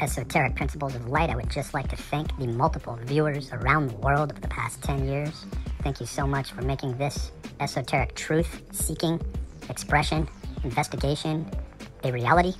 esoteric principles of light, I would just like to thank the multiple viewers around the world of the past 10 years. Thank you so much for making this esoteric truth seeking expression, investigation a reality.